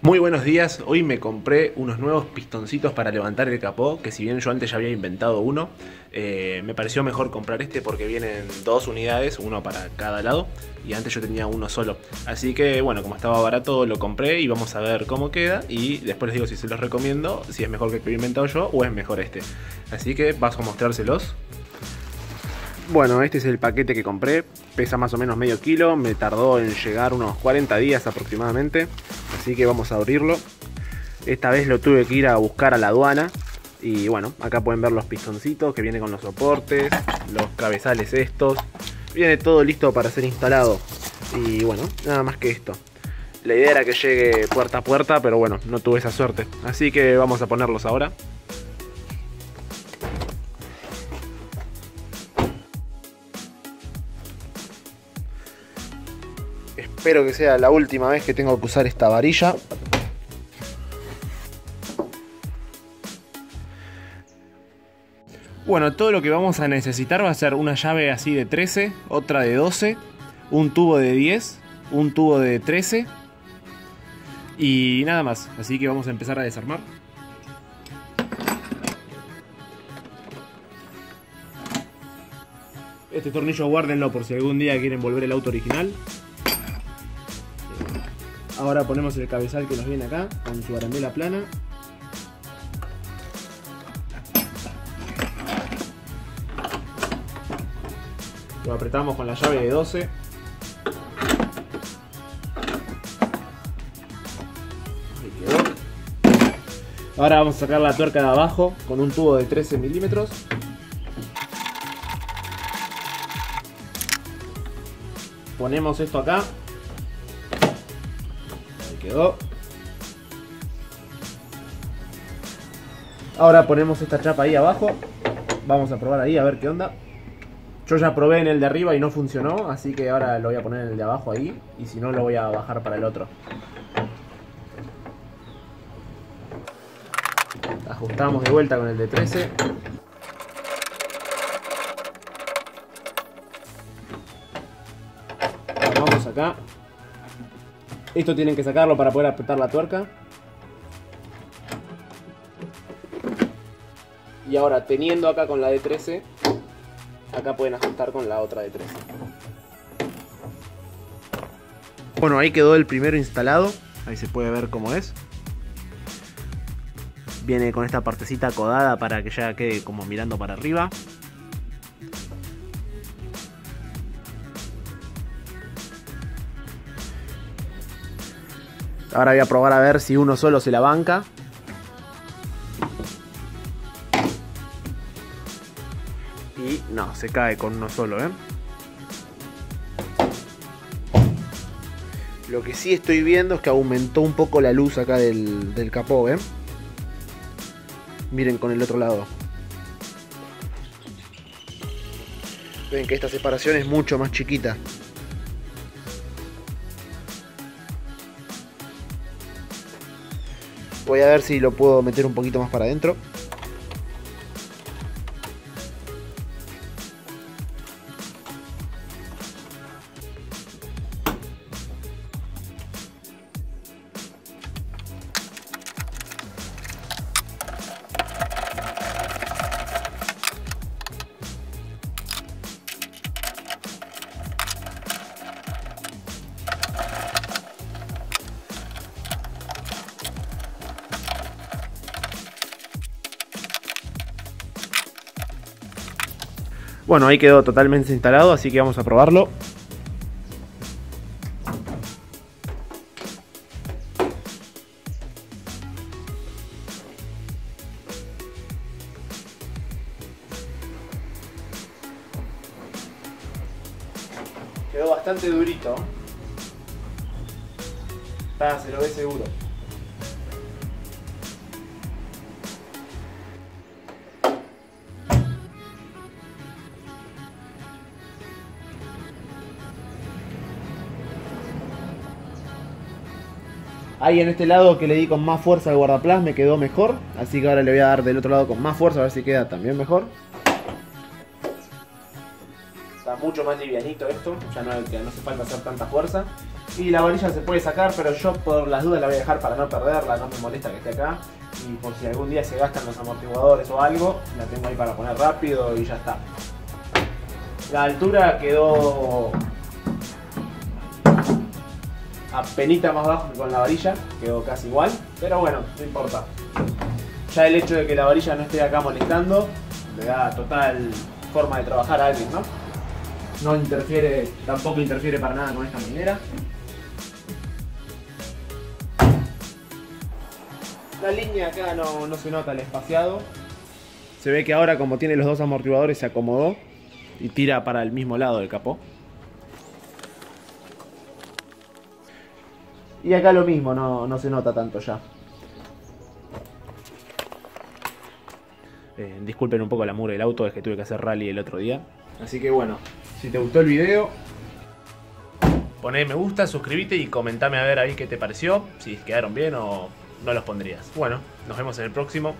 Muy buenos días, hoy me compré unos nuevos pistoncitos para levantar el capó, que si bien yo antes ya había inventado uno, eh, me pareció mejor comprar este porque vienen dos unidades, uno para cada lado, y antes yo tenía uno solo. Así que bueno, como estaba barato lo compré y vamos a ver cómo queda y después les digo si se los recomiendo, si es mejor que el que había inventado yo o es mejor este. Así que paso a mostrárselos. Bueno, este es el paquete que compré, pesa más o menos medio kilo, me tardó en llegar unos 40 días aproximadamente, así que vamos a abrirlo. Esta vez lo tuve que ir a buscar a la aduana y bueno, acá pueden ver los pistoncitos que viene con los soportes, los cabezales estos, viene todo listo para ser instalado y bueno, nada más que esto. La idea era que llegue puerta a puerta, pero bueno, no tuve esa suerte, así que vamos a ponerlos ahora. Espero que sea la última vez que tengo que usar esta varilla. Bueno, todo lo que vamos a necesitar va a ser una llave así de 13, otra de 12, un tubo de 10, un tubo de 13 y nada más. Así que vamos a empezar a desarmar. Este tornillo guárdenlo por si algún día quieren volver el auto original. Ahora ponemos el cabezal que nos viene acá con su arandela plana. Lo apretamos con la llave de 12. Ahí quedó. Ahora vamos a sacar la tuerca de abajo con un tubo de 13 milímetros. Ponemos esto acá Ahora ponemos esta chapa ahí abajo. Vamos a probar ahí a ver qué onda. Yo ya probé en el de arriba y no funcionó, así que ahora lo voy a poner en el de abajo ahí. Y si no, lo voy a bajar para el otro. Ajustamos de vuelta con el de 13. Vamos acá. Esto tienen que sacarlo para poder apretar la tuerca. Y ahora teniendo acá con la de 13, acá pueden ajustar con la otra de 13. Bueno, ahí quedó el primero instalado. Ahí se puede ver cómo es. Viene con esta partecita acodada para que ya quede como mirando para arriba. Ahora voy a probar a ver si uno solo se la banca. Y no, se cae con uno solo, ¿eh? Lo que sí estoy viendo es que aumentó un poco la luz acá del, del capó, ¿eh? Miren con el otro lado. Ven que esta separación es mucho más chiquita. Voy a ver si lo puedo meter un poquito más para adentro. Bueno, ahí quedó totalmente instalado, así que vamos a probarlo. Quedó bastante durito. Ah, se lo ve seguro. Ahí en este lado que le di con más fuerza al guardaplas me quedó mejor. Así que ahora le voy a dar del otro lado con más fuerza a ver si queda también mejor. Está mucho más livianito esto. Ya no, no hace falta hacer tanta fuerza. Y la varilla se puede sacar, pero yo por las dudas la voy a dejar para no perderla, no me molesta que esté acá. Y por si algún día se gastan los amortiguadores o algo, la tengo ahí para poner rápido y ya está. La altura quedó apenita más bajo que con la varilla, quedó casi igual, pero bueno, no importa. Ya el hecho de que la varilla no esté acá molestando, le da total forma de trabajar a alguien, ¿no? No interfiere, tampoco interfiere para nada con esta minera. La línea acá no, no se nota el espaciado. Se ve que ahora como tiene los dos amortiguadores se acomodó y tira para el mismo lado del capó. Y acá lo mismo, no, no se nota tanto ya. Eh, disculpen un poco la mugre del auto, es que tuve que hacer rally el otro día. Así que bueno, si te gustó el video, poné me gusta, suscríbete y comentame a ver ahí qué te pareció, si quedaron bien o no los pondrías. Bueno, nos vemos en el próximo.